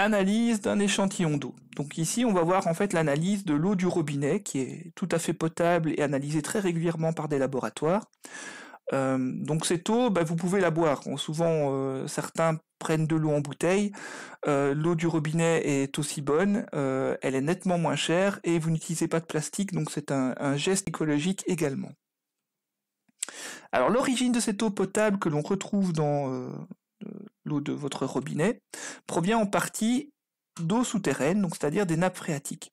analyse d'un échantillon d'eau. Donc ici, on va voir en fait l'analyse de l'eau du robinet qui est tout à fait potable et analysée très régulièrement par des laboratoires. Euh, donc cette eau, bah, vous pouvez la boire. souvent, euh, certains prennent de l'eau en bouteille. Euh, l'eau du robinet est aussi bonne, elle est nettement moins chère et vous n'utilisez pas de plastique, donc c'est un, geste écologique également. Alors l'origine de cette eau potable que l'on retrouve dans de votre robinet provient en partie d'eau souterraine, donc c'est-à-dire des nappes phréatiques.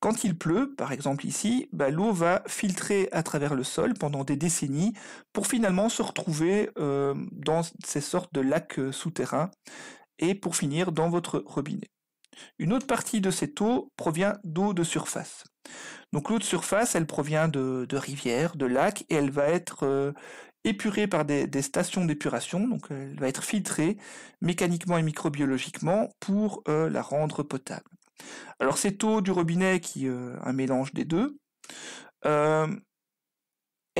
Quand il pleut, par exemple ici, bah, l'eau va filtrer à travers le sol pendant des décennies pour finalement se retrouver euh, dans ces sortes de lacs euh, souterrains et pour finir dans votre robinet. Une autre partie de cette eau provient d'eau de surface. Donc l'eau de surface, elle provient de, rivières, de lacs, et elle va être euh, épurée par des, stations d'épuration, donc elle va être filtrée mécaniquement et microbiologiquement pour la rendre potable. Alors cette eau du robinet, qui est euh, un mélange des deux, euh,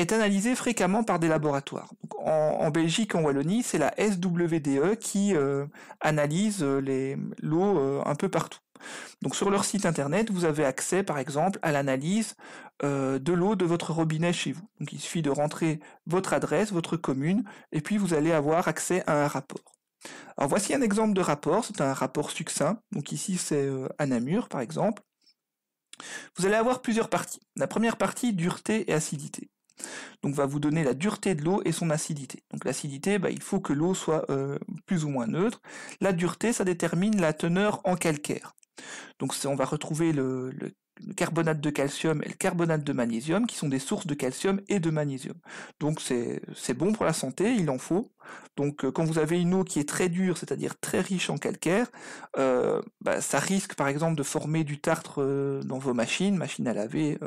est analysée fréquemment par des laboratoires. en, Belgique, en Wallonie, c'est la SWDE qui euh, analyse l'eau un peu partout. Donc sur leur site internet, vous avez accès par exemple à l'analyse de l'eau de votre robinet chez vous. Il suffit de rentrer votre adresse, votre commune, et puis vous allez avoir accès à un rapport. Alors voici un exemple de rapport, c'est un rapport succinct. Donc ici c'est euh, à Namur par exemple. Vous allez avoir plusieurs parties. La première partie, dureté et acidité. Donc va vous donner la dureté de l'eau et son acidité. Donc l'acidité, bah, il faut que l'eau soit euh, plus ou moins neutre. La dureté, ça détermine la teneur en calcaire. Donc on va retrouver le le carbonate de calcium et le carbonate de magnésium qui sont des sources de calcium et de magnésium. Donc c'est bon pour la santé, il en faut. Donc euh, quand vous avez une eau qui est très dure, c'est-à-dire très riche en calcaire, euh, bah, ça risque par exemple de former du tartre euh, dans vos machines, machines à laver,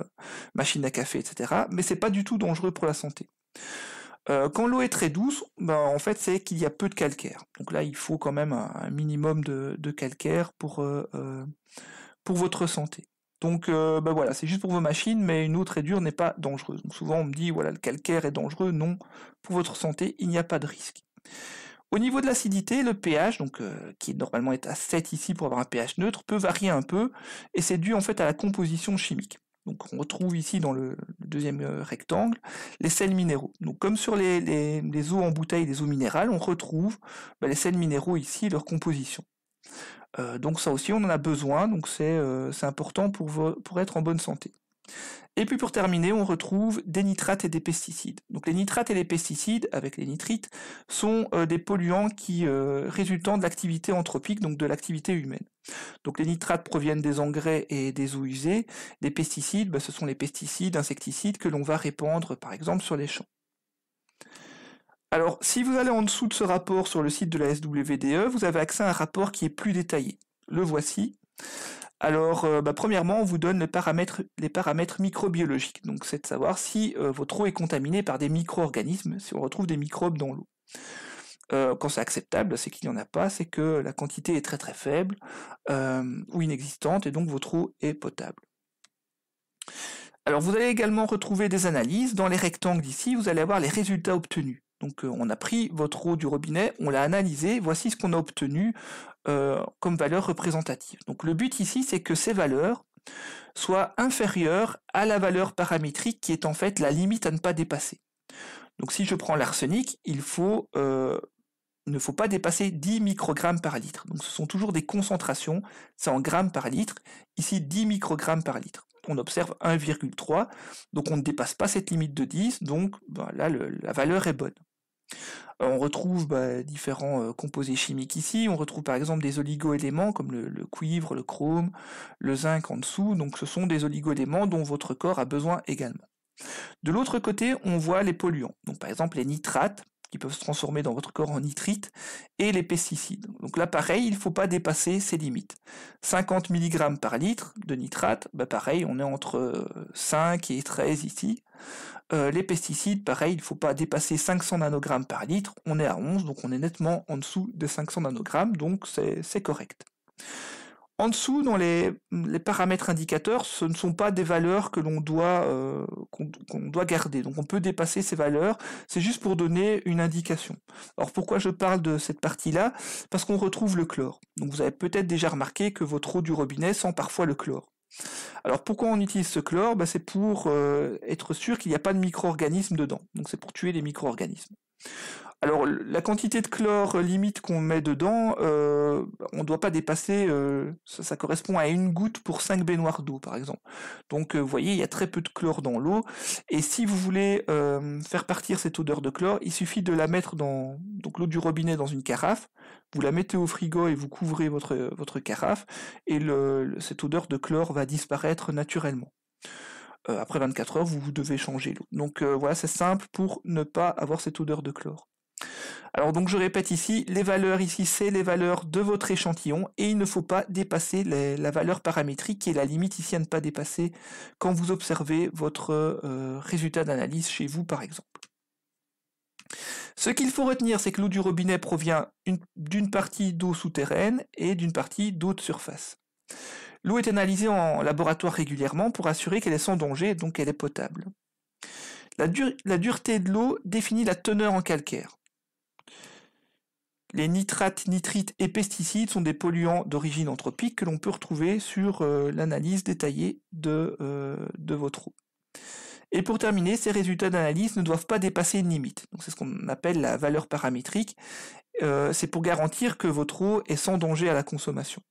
machines à café, etc. Mais c'est pas du tout dangereux pour la santé. quand l'eau est très douce, bah, en fait c'est qu'il y a peu de calcaire. Donc là il faut quand même un, minimum de, calcaire pour votre santé. Donc euh, bah voilà, c'est juste pour vos machines, mais une eau très dure n'est pas dangereuse. Souvent on me dit voilà le calcaire est dangereux, non, pour votre santé, il n'y a pas de risque. Au niveau de l'acidité, le pH, euh, qui normalement est à 7 ici pour avoir un pH neutre, peut varier un peu, et c'est dû en fait à la composition chimique. Donc on retrouve ici dans le, deuxième euh, rectangle les sels minéraux. Donc comme sur les, eaux en bouteille, les eaux minérales, on retrouve bah, les sels minéraux ici, leur composition. Euh, donc ça aussi, on en a besoin, donc c'est euh, important pour, être en bonne santé. Et puis pour terminer, on retrouve des nitrates et des pesticides. Donc les nitrates et les pesticides, avec les nitrites, sont euh, des polluants qui résultant de l'activité anthropique, donc de l'activité humaine. Donc les nitrates proviennent des engrais et des eaux usées. Les pesticides, bah, ce sont les pesticides, insecticides que l'on va répandre par exemple sur les champs. Alors, si vous allez en dessous de ce rapport sur le site de la SWDE, vous avez accès à un rapport qui est plus détaillé. Le voici. Alors, euh, bah, premièrement, on vous donne les paramètres, microbiologiques. Donc, c'est de savoir si euh, votre eau est contaminée par des micro-organismes, si on retrouve des microbes dans l'eau. Euh, quand c'est acceptable, c'est qu'il n'y en a pas, c'est que la quantité est très très faible ou inexistante et donc votre eau est potable. Alors vous allez également retrouver des analyses. Dans les rectangles ici, vous allez avoir les résultats obtenus. Donc euh, on a pris votre eau du robinet, on l'a analysée, voici ce qu'on a obtenu euh, comme valeur représentative. Donc le but ici, c'est que ces valeurs soient inférieures à la valeur paramétrique qui est en fait la limite à ne pas dépasser. Donc si je prends l'arsenic, il euh, ne faut pas dépasser 10 microgrammes par litre. Donc ce sont toujours des concentrations, c'est en grammes par litre, ici 10 microgrammes par litre on observe 1,3, donc on ne dépasse pas cette limite de 10, donc là la valeur est bonne. Euh, on retrouve bah, différents euh, composés chimiques ici. On retrouve par exemple des oligoéléments comme le, cuivre, le chrome, le zinc en dessous. Donc ce sont des oligoéléments dont votre corps a besoin également. De l'autre côté, on voit les polluants. Donc par exemple les nitrates qui peuvent se transformer dans votre corps en nitrite, et les pesticides. Donc là, pareil, il ne faut pas dépasser ces limites. 50 mg par litre de nitrate, bah pareil, on est entre 5 et 13 ici. Euh, les pesticides, pareil, il ne faut pas dépasser 500 nanogrammes par litre, on est à 11, donc on est nettement en dessous des 500 nanogrammes, donc c'est correct. En dessous, dans les, paramètres indicateurs, ce ne sont pas des valeurs que l'on euh, qu'on, doit garder. Donc on peut dépasser ces valeurs. C'est juste pour donner une indication. Alors pourquoi je parle de cette partie-là? Parce qu'on retrouve le chlore. Donc vous avez peut-être déjà remarqué que votre eau du robinet sent parfois le chlore. Alors pourquoi on utilise ce chlore? Ben, C'est pour euh, être sûr qu'il n'y a pas de micro-organismes dedans. Donc c'est pour tuer les micro-organismes. Alors la quantité de chlore limite qu'on met dedans, euh, on ne doit pas dépasser, euh, ça, correspond à une goutte pour 5 baignoires d'eau par exemple. Donc vous voyez, il y a très peu de chlore dans l'eau. Et si vous voulez faire partir cette odeur de chlore, il suffit de la mettre dans donc l'eau du robinet dans une carafe, vous la mettez au frigo et vous couvrez votre, votre carafe, et cette odeur de chlore va disparaître naturellement. Euh, après 24 heures, vous, devez changer l'eau. Donc euh, voilà, c'est simple pour ne pas avoir cette odeur de chlore. Alors donc je répète ici, les valeurs ici c'est les valeurs de votre échantillon et il ne faut pas dépasser la valeur paramétrique qui est la limite ici à ne pas dépasser quand vous observez votre euh, résultat d'analyse chez vous par exemple. Ce qu'il faut retenir, c'est que l'eau du robinet provient d'une partie d'eau souterraine et d'une partie d'eau de surface. L'eau est analysée en laboratoire régulièrement pour assurer qu'elle est sans danger, donc qu'elle est potable. La, dureté de l'eau définit la teneur en calcaire. Les nitrates, nitrites et pesticides sont des polluants d'origine anthropique que l'on peut retrouver sur euh, l'analyse détaillée de, euh, de votre eau. Et pour terminer, ces résultats d'analyse ne doivent pas dépasser une limite. c'est ce qu'on appelle la valeur paramétrique. Euh, c'est pour garantir que votre eau est sans danger à la consommation.